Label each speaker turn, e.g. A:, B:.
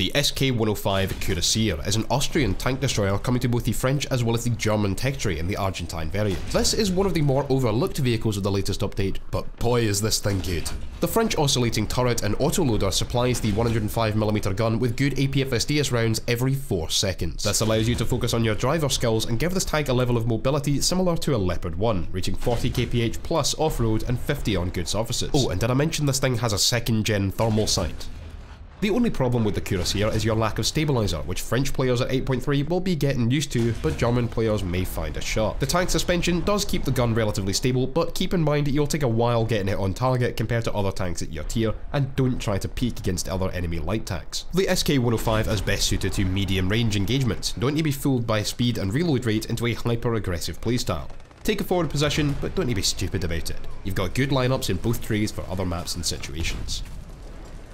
A: The SK-105 Cuirassier is an Austrian tank destroyer coming to both the French as well as the German tech tree in the Argentine variant. This is one of the more overlooked vehicles of the latest update, but boy is this thing good. The French oscillating turret and autoloader supplies the 105mm gun with good APFSDS rounds every 4 seconds. This allows you to focus on your driver skills and give this tank a level of mobility similar to a Leopard 1, reaching 40 kph plus off-road and 50 on good surfaces. Oh, and did I mention this thing has a second gen thermal sight? The only problem with the Cuirassier is your lack of stabiliser, which French players at 8.3 will be getting used to, but German players may find a shock. The tank suspension does keep the gun relatively stable, but keep in mind you'll take a while getting it on target compared to other tanks at your tier, and don't try to peek against other enemy light tanks. The SK-105 is best suited to medium range engagements, don't need to be fooled by speed and reload rate into a hyper aggressive playstyle. Take a forward position, but don't need to be stupid about it. You've got good lineups in both trees for other maps and situations.